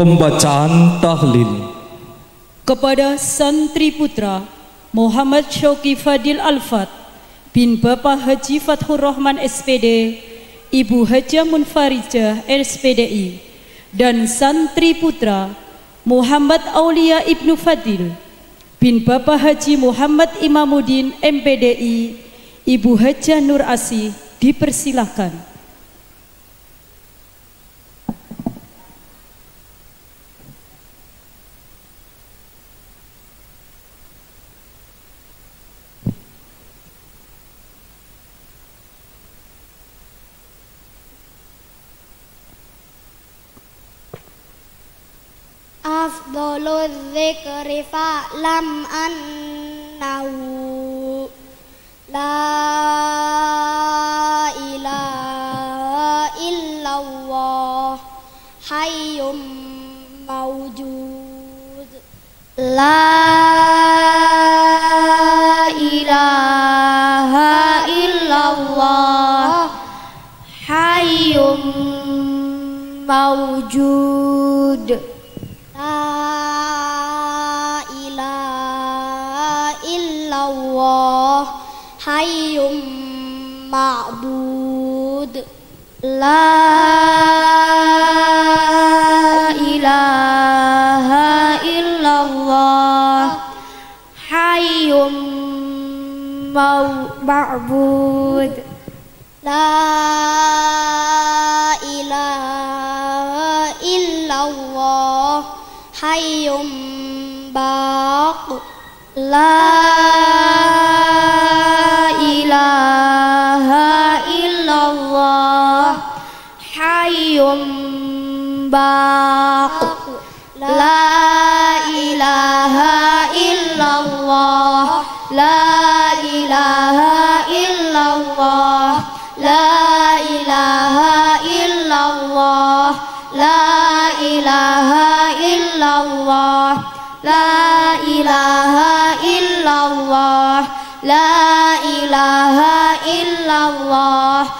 Pembacaan tahlil kepada santri putra Muhammad Syauqi Fadil Alfat bin Bapak Haji Fathur Rahman SPD, Ibu Haja Munfarijah SPDI dan santri putra Muhammad Aulia Ibnu Fadil bin Bapak Haji Muhammad Imamuddin MPDI, Ibu Haja Nur Asih dipersilahkan. أفضل الذكر فاعلم أنه لا إله إلا الله حي موجود لا إله إلا الله حي موجود معبود لا إله إلا الله. حي معبود. لا إله إلا الله. حي باق. لا baq la ilaha illallah. La ilaha illallah. La ilaha illallah. La ilaha illallah. La ilaha illallah. La ilaha illallah.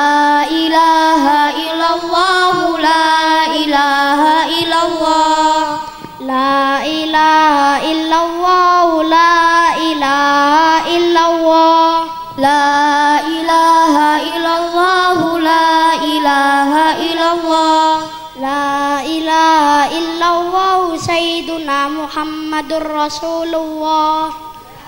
محمد رسول الله.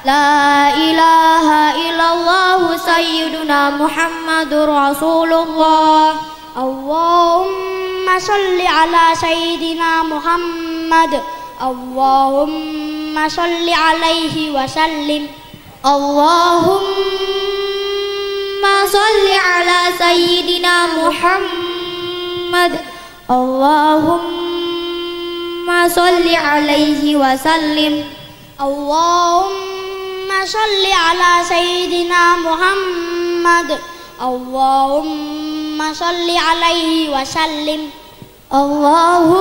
لا إله إلا الله سيدنا محمد رسول الله. اللهم صل على سيدنا محمد. اللهم صل عليه وسلم. اللهم صل على سيدنا محمد. اللهم صل عليه وسلم. اللهم صل على سيدنا محمد. اللهم صل عليه وسلم. اللهم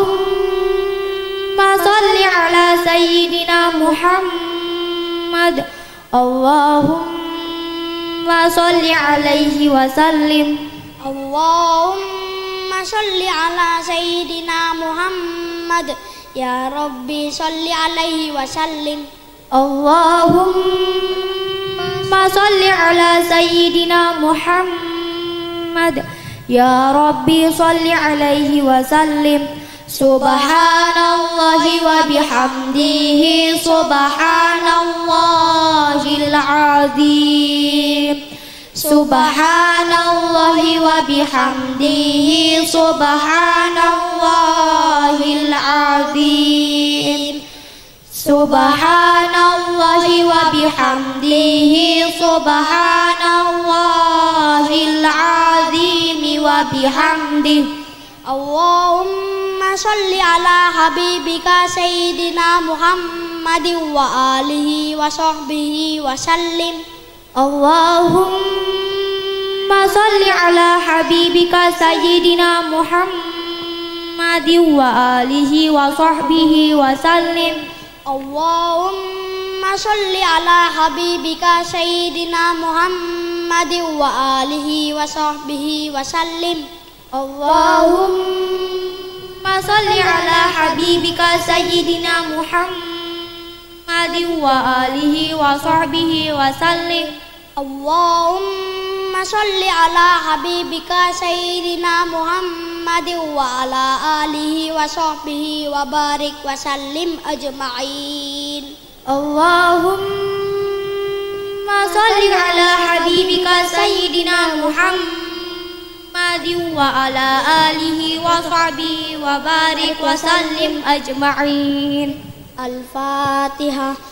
صل على سيدنا محمد. اللهم صل عليه وسلم. اللهم صل على سيدنا محمد. يا ربي صل عليه وسلم. اللهم صل على سيدنا محمد. يا ربي صل عليه وسلم. سبحان الله وبحمده. سبحان الله العظيم. سبحان الله وبحمده سبحان الله العظيم. سبحان الله وبحمده سبحان الله العظيم وبحمده. اللهم صل على حبيبك سيدنا محمد وآله وصحبه وسلم. اللهم صل على حبيبك سيدنا محمد وآله وصحبه وسلم. اللهم صل على حبيبك سيدنا محمد وآله وصحبه وسلم. اللهم صل على حبيبك سيدنا محمد وآله وصحبه وسلم. اللهم صل على حبيبك سيدنا محمد وعلى آله وصحبه وبارك وسلم أجمعين. اللهم صل على حبيبك سيدنا محمد وعلى آله وصحبه وبارك وسلم أجمعين. الفاتحة.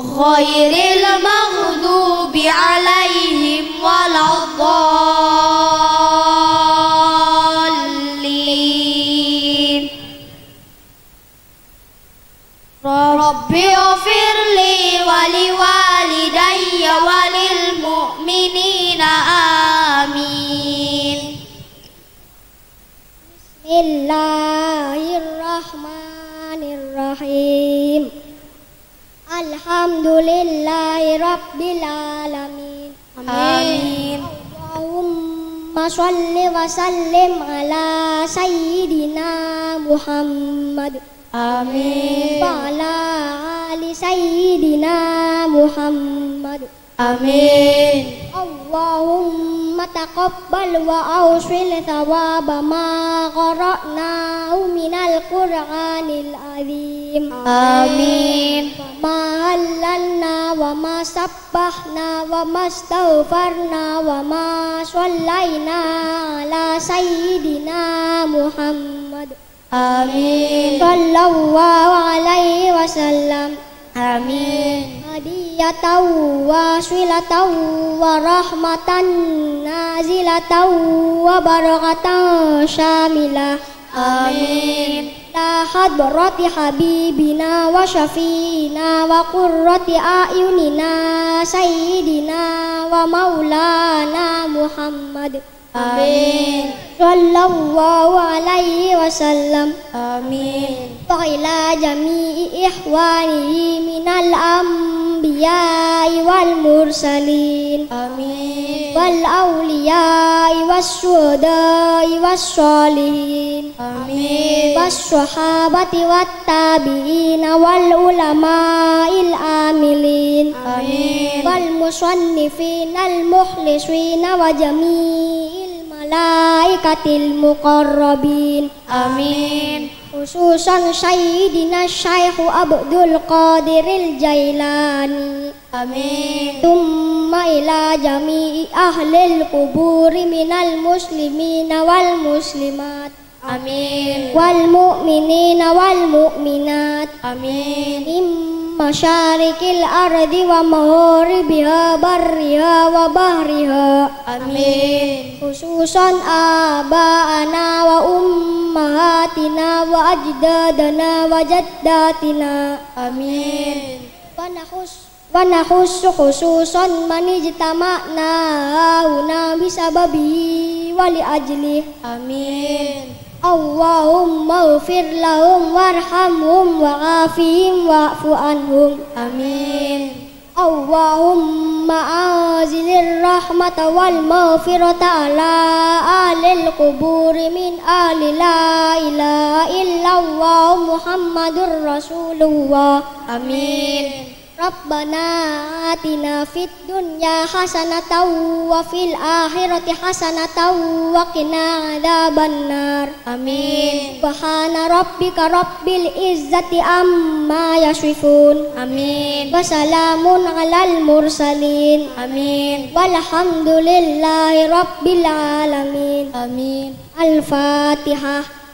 غير المغضوب عليهم ولا الضالين. رب اغفر لي ولوالدي وللمؤمنين آمين. بسم الله الرحمن الرحيم. الحمد لله رب العالمين آمين اللهم صل وسلم على سيدنا محمد آمين وعلى آل سيدنا محمد آمين اللهم تقبل وأوصل ثواب ما قرأناه من القرآن العظيم. آمين. وما هللنا وما سبحنا وما استغفرنا وما صلينا على سيدنا محمد. آمين. صلى الله عليه وسلم. آمين هدية واصلة ورحمة نازلة وبركة شاملة آمين إلى حضرة حبيبنا وشفينا وقرة أعيننا سيدنا ومولانا محمد آمين. صلى الله عليه وسلم. آمين. وإلى جميع إخوانه من الأنبياء والمرسلين. آمين. والأولياء والشهداء والصالحين. آمين. والصحابة والتابعين والعلماء العاملين. آمين. والمصنفين المخلصين وجميع الملائكة المقربين. آمين. خصوصا سيدنا الشيخ عبد القادر الجيلاني. آمين. ثم إلى جميع أهل القبور من المسلمين والمسلمات. آمين. والمؤمنين والمؤمنات. آمين. من مشارق الأرض ومغاربها برها وبحرها آمين خصوصا آباءنا وأمهاتنا وأجدادنا وجداتنا آمين ونخص ونخص خصوصا من اجتمعنا هنا بسببه ولأجله آمين اللهم اغفر لهم وارحمهم وعافهم واعف عنهم. آمين. اللهم أنزل الرحمة والمغفرة على أهل القبور من أهل لا إله إلا الله محمد رسول الله. آمين. ربنا آتنا في الدنيا حسنة وفي الآخرة حسنة وقنا عذاب النار. آمين. سبحان ربك رب العزة عما يصفون. آمين. وسلام على المرسلين. آمين. والحمد لله رب العالمين. آمين. الفاتحة.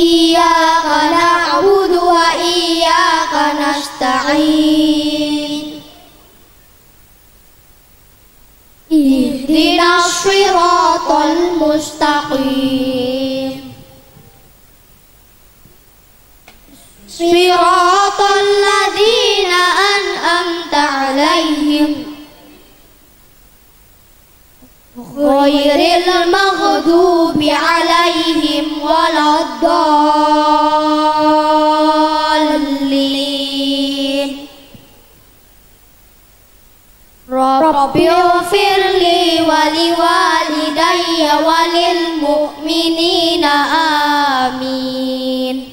إياك نعبد وإياك نستعين. اهدنا الصراط المستقيم. صراط الذين أنأمت عليهم. غير المغضوب عليهم ولا الضالين. رب اغفر لي ولوالدي وللمؤمنين آمين.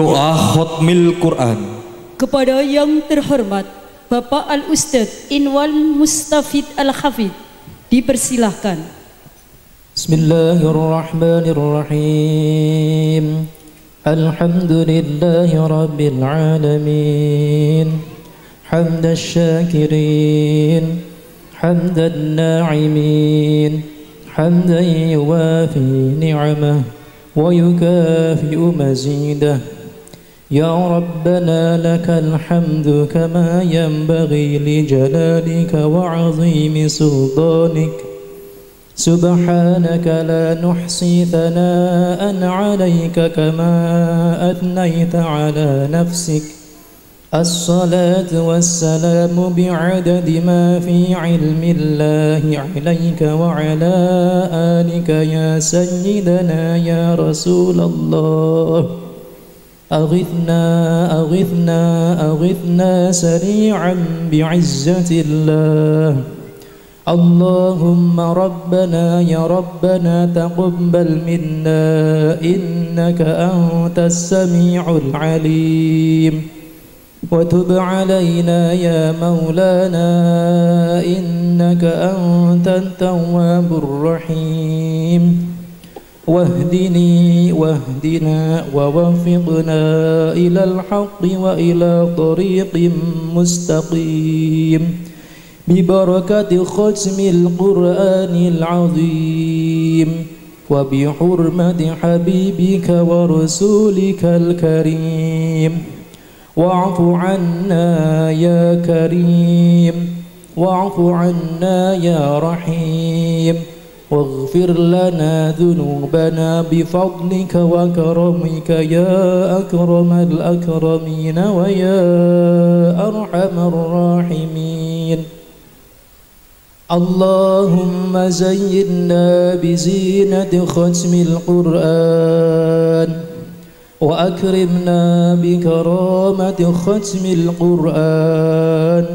Doa Khotmil Quran Kepada yang terhormat Bapak Al-Ustadz Inwal Mustafid Al-Hafid Dipersilahkan بسم الله الرحمن الرحيم الحمد لله رب العالمين حمد الشاكرين حمد الناعمين حمدا يوافي نعمه ويكافئ مزيده يا ربنا لك الحمد كما ينبغي لجلالك وعظيم سلطانك. سبحانك لا نحصي ثناء عليك كما أثنيت على نفسك. الصلاة والسلام بعدد ما في علم الله عليك وعلى آلك يا سيدنا يا رسول الله. أغثنا أغثنا أغثنا سريعا بعزة الله. اللهم ربنا يا ربنا تقبل منا إنك أنت السميع العليم. وتب علينا يا مولانا إنك أنت التواب الرحيم. واهدني واهدنا ووفقنا إلى الحق وإلى طريق مستقيم. ببركة ختم القرآن العظيم وبحرمة حبيبك ورسولك الكريم. واعف عنا يا كريم واعف عنا يا رحيم. واغفر لنا ذنوبنا بفضلك وكرمك يا أكرم الأكرمين ويا أرحم الراحمين. اللهم زينا بزينة ختم القرآن وأكرمنا بكرامة ختم القرآن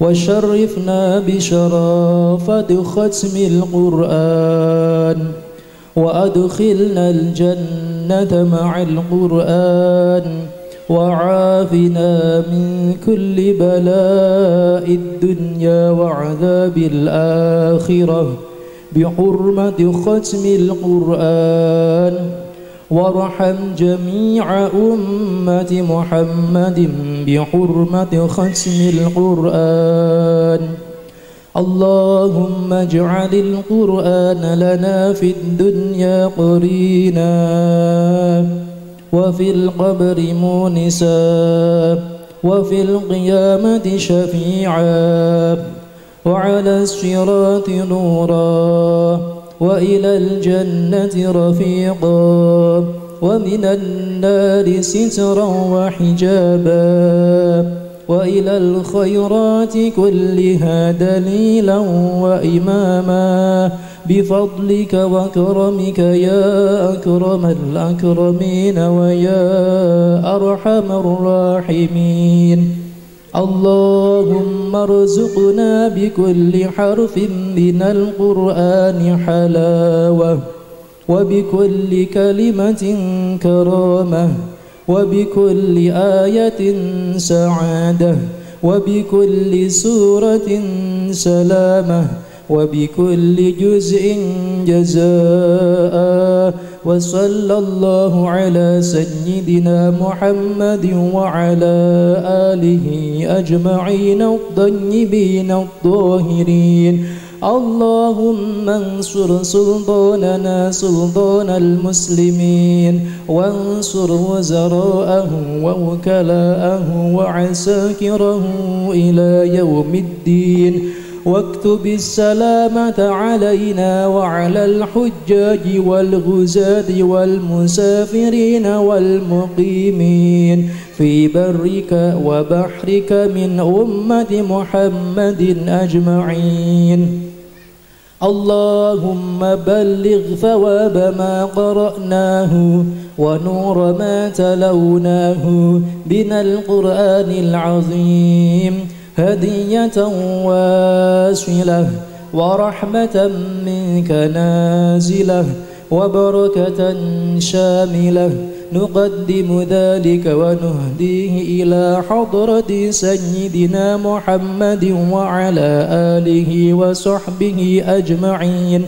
وشرفنا بشرافة ختم القرآن وأدخلنا الجنة مع القرآن وعافنا من كل بلاء الدنيا وعذاب الآخرة بحرمة ختم القرآن وارحم جميع أمة محمد بحرمة ختم القرآن. اللهم اجعل القرآن لنا في الدنيا قرينا وفي القبر مونسا وفي القيامة شفيعا وعلى الصراط نورا. وإلى الجنة رفيقا ومن النار سترا وحجابا وإلى الخيرات كلها دليلا وإماما بفضلك وكرمك يا أكرم الأكرمين ويا أرحم الراحمين اللهم ارزقنا بكل حرف من القرآن حلاوة وبكل كلمة كرامة وبكل آية سعادة وبكل سورة سلامة وبكل جزء جزاء. وصلى الله على سيدنا محمد وعلى آله أجمعين الطيبين الطاهرين. اللهم انصر سلطاننا سلطان المسلمين. وانصر وزراءه ووكلاءه وعساكره إلى يوم الدين. واكتب السلامة علينا وعلى الحجاج والغزاة والمسافرين والمقيمين في برك وبحرك من أمة محمد أجمعين. اللهم بلغ ثواب ما قرأناه ونور ما تلوناه. بنا القرآن العظيم. هدية واصلة ورحمة منك نازلة وبركة شاملة. نقدم ذلك ونهديه إلى حضرة سيدنا محمد وعلى آله وصحبه أجمعين.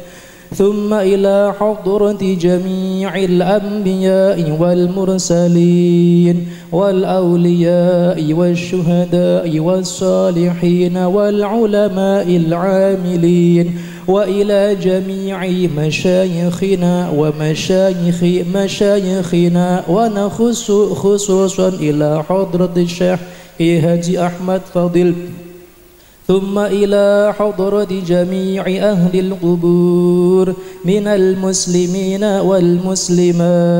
ثم إلى حضرة جميع الأنبياء والمرسلين والأولياء والشهداء والصالحين والعلماء العاملين وإلى جميع مشايخنا ومشايخ مشايخنا ونخص خصوصا إلى حضرة الشيخ هاجي أحمد فضل ثم إلى حضرة جميع أهل القبور من المسلمين والمسلمات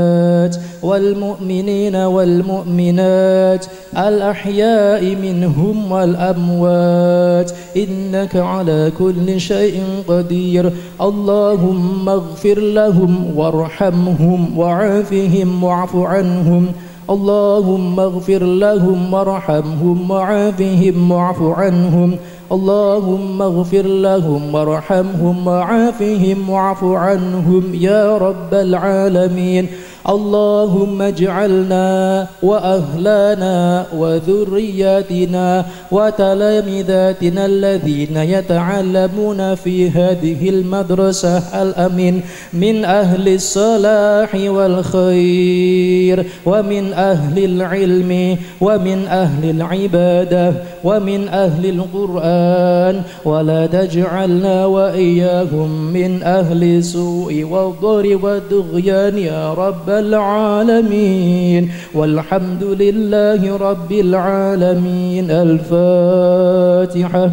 والمؤمنين والمؤمنات الأحياء منهم والأموات إنك على كل شيء قدير اللهم اغفر لهم وارحمهم وعافهم واعف عنهم اللهم اغفر لهم وارحمهم وعافهم واعف عنهم. اللهم اغفر لهم وارحمهم وعافهم واعف عنهم يا رب العالمين. اللهم اجعلنا وأهلنا وذرياتنا وتلامذاتنا الذين يتعلمون في هذه المدرسة الأمين من أهل الصلاح والخير ومن أهل العلم ومن أهل العبادة ومن أهل القرآن ولا تجعلنا وإياهم من أهل سوء والضر والدغيان يا رب العالمين. والحمد لله رب العالمين. الفاتحة.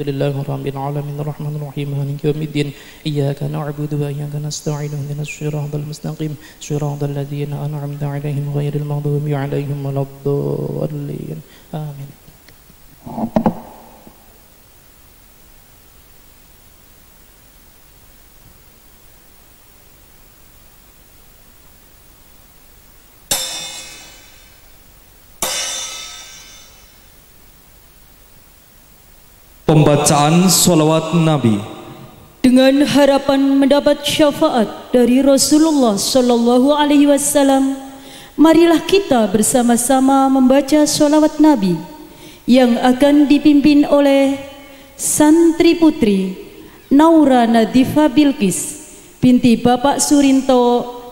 لله رب العالمين. الرحمن الرحيم. مالك يوم الدين. إياك نعبد وإياك نستعين. اهدنا الصراط المستقيم. صراط الذين أنعمت عليهم غير المغضوب عليهم ولا الضالين. آمين. Pembacaan sholawat Nabi. Dengan harapan mendapat syafaat dari Rasulullah Shallallahu Alaihi Wasallam, marilah kita bersama-sama membaca sholawat Nabi yang akan dipimpin oleh santri putri Naura Nadifa Bilkis binti Bapak Surinto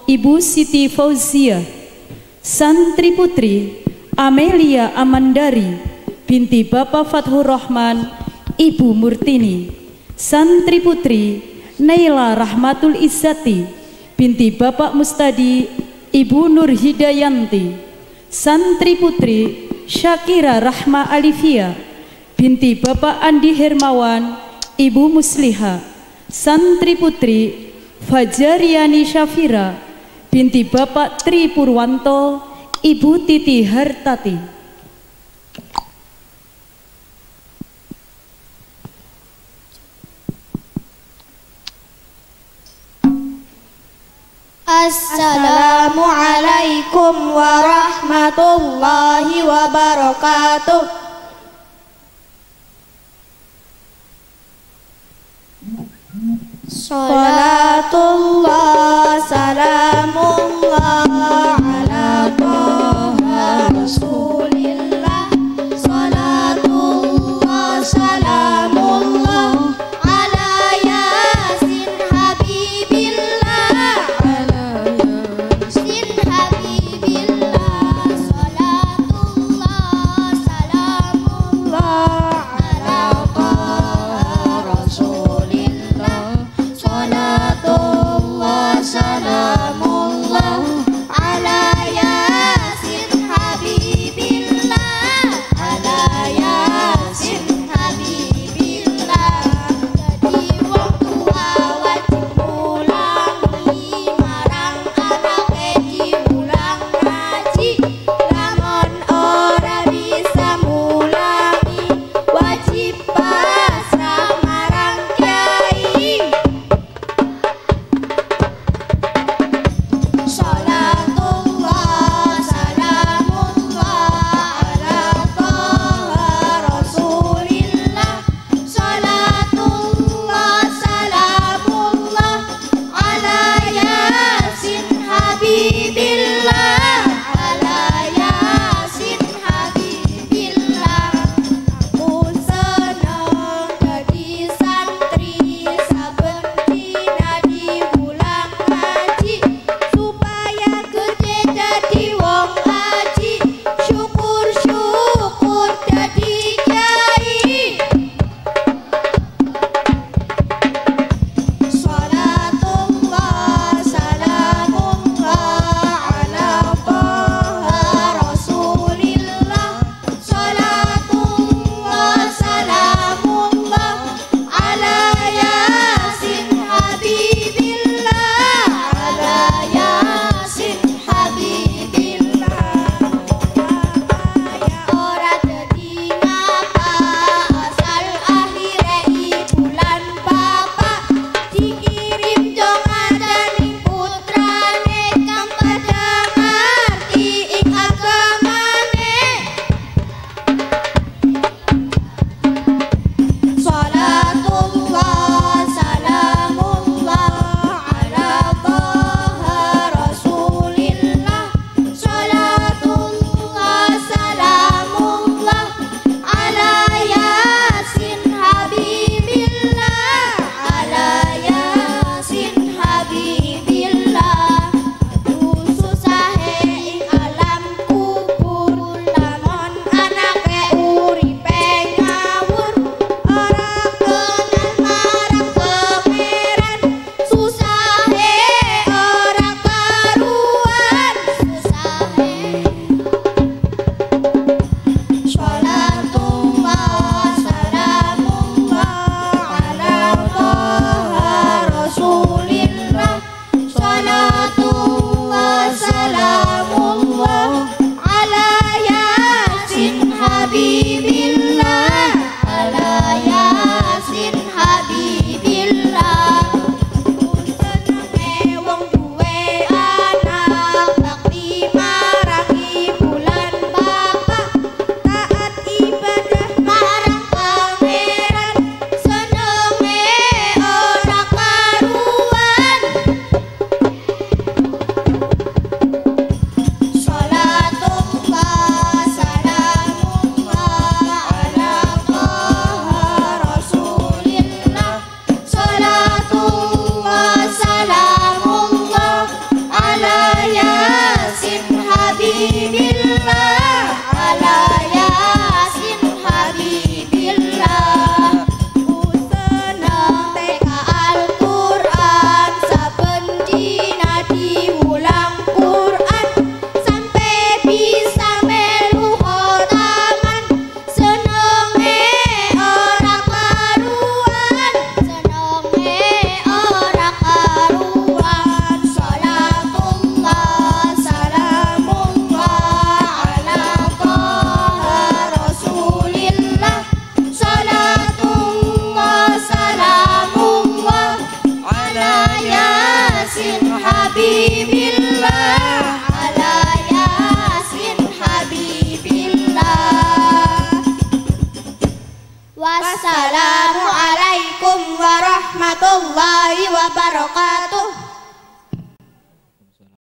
Ibu Siti Fauzia santri putri Amelia Amandari binti Bapak Fathur Rahman Ibu Murtini, Santri Putri Naila Rahmatul Izzati, binti Bapak Mustadi Ibu Nur Hidayanti Santri Putri Syakira Rahma Alivia binti Bapak Andi Hermawan Ibu Musliha Santri Putri Fajariani Syafira binti Bapak Tri Purwanto Ibu Titi Hartati Assalamualaikum warahmatullahi wabarakatuh. Salatullah salamullah ala Taha Rasulillah